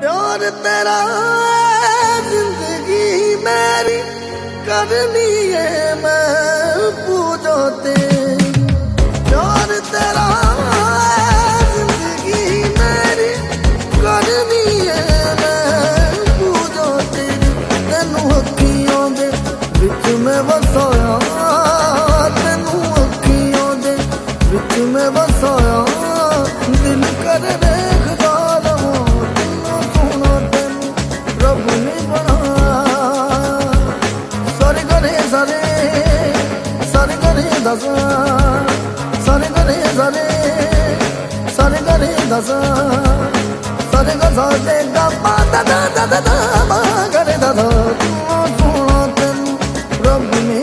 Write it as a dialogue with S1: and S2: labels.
S1: ਪਿਆਰ ਤੇਰਾ ਜ਼ਿੰਦਗੀ ਮੇਰੀ। ਕਰਨੀ ਏ ਮੈਂ ਪੂਜੋ ਤੇ। ਪਿਆਰ ਤੇਰਾ ਜ਼ਿੰਦਗੀ ਮੇਰੀ। ਕਰਨੀ ਏ ਮੈਂ ਪੂਜੋ ਤੇ। ਤੈਨੂੰ ਅੱਖੀਆਂ ਦੇ ਵਿੱਚ ਮੈਂ ਵਸਾਇਆ। ਤੈਨੂੰ ਅੱਖੀਆਂ ਦੇ ਵਿੱਚ ਮੈਂ ਵਸਾਇਆ। ਦਿਲ ਕਰ ਵੇਖਦਾ সারে গরে দাসা সারে গরে জারে সারে গরে দাসা সারে গসা দে গা পা দা দা দা দা মা গরে দাদা তুমি শুনো তেন রব নে